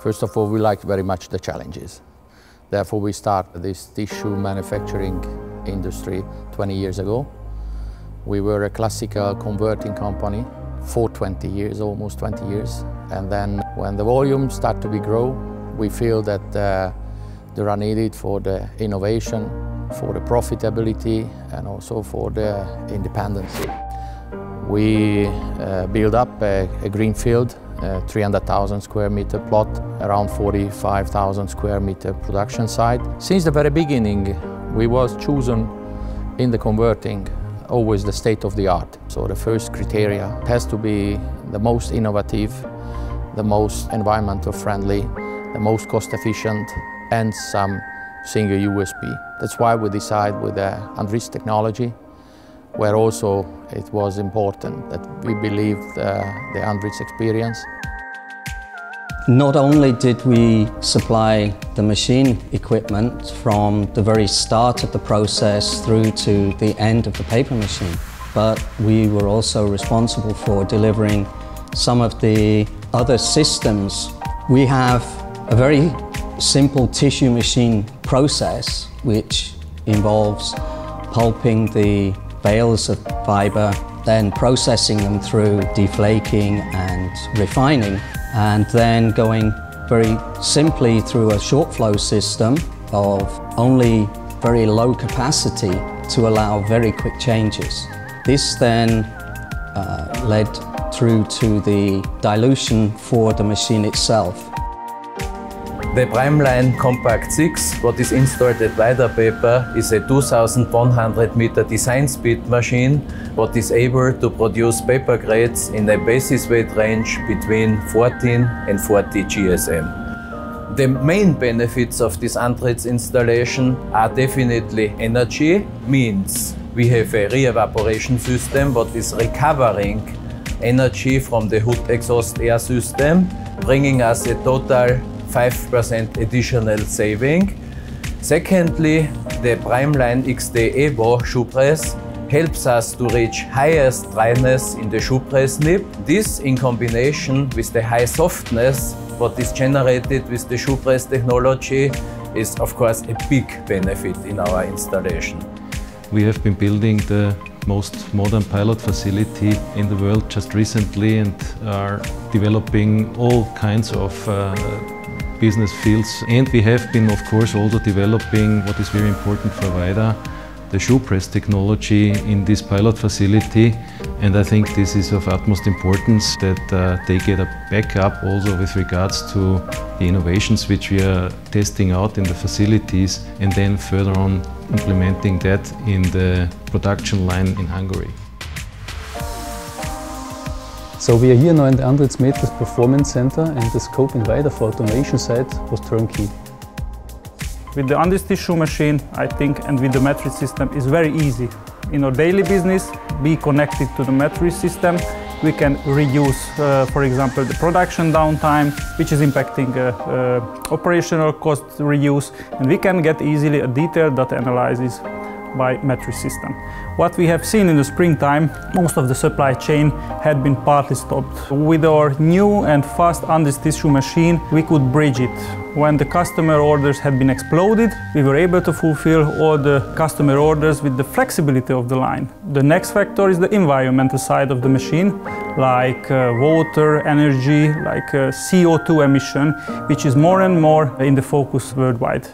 First of all, we like very much the challenges. Therefore, we started this tissue manufacturing industry 20 years ago. We were a classical converting company for 20 years, almost 20 years. And then when the volume start to be grow, we feel that uh, they are needed for the innovation, for the profitability, and also for the independence. We uh, build up a, a Uh, greenfield, 300,000 square meter plot, around 45,000 square meter production site. Since the very beginning, we was chosen in the converting always the state of the art. So the first criteria has to be the most innovative, the most environmental friendly, the most cost efficient, and some single USP. That's why we decide with the Andritz technology, where also it was important that we believed uh, the Andritz experience. Not only did we supply the machine equipment from the very start of the process through to the end of the paper machine, but we were also responsible for delivering some of the other systems. We have a very simple tissue machine process which involves pulping the bales of fibre, then processing them through deflaking and refining and then going very simply through a short flow system of only very low capacity to allow very quick changes. This then uh, led through to the dilution for the machine itself. The Primeline Compact 6, what is installed at Vajda Paper, is a 2100 meter design speed machine, what is able to produce paper grades in a basis weight range between 14 and 40 GSM. The main benefits of this Andritz installation are definitely energy, means we have a re-evaporation system what is recovering energy from the hood exhaust air system, bringing us a total 5% additional saving. Secondly, the Primeline XT Evo shoe press helps us to reach highest dryness in the shoe press nip. This in combination with the high softness what is generated with the shoe press technology is of course a big benefit in our installation. We have been building the most modern pilot facility in the world just recently and are developing all kinds of uh, business fields. And we have been, of course, also developing what is very important for Vajda, the shoe press technology in this pilot facility. And I think this is of utmost importance that uh, they get a backup also with regards to the innovations which we are testing out in the facilities and then further on implementing that in the production line in Hungary. So we are here now in the Andritz Metris Performance Center and the scope in for automation side was turnkey. With the Andritz tissue machine, I think, and with the Metris system, is very easy. In our daily business, be connected to the Metris system. We can reduce, uh, for example, the production downtime, which is impacting uh, uh, operational cost reduce, and we can get easily a detailed data analysis by Metris system. What we have seen in the springtime, most of the supply chain had been partly stopped. With our new and fast Andritz tissue machine, we could bridge it. When the customer orders had been exploded, we were able to fulfill all the customer orders with the flexibility of the line. The next factor is the environmental side of the machine, like uh, water, energy, like uh, CO2 emission, which is more and more in the focus worldwide.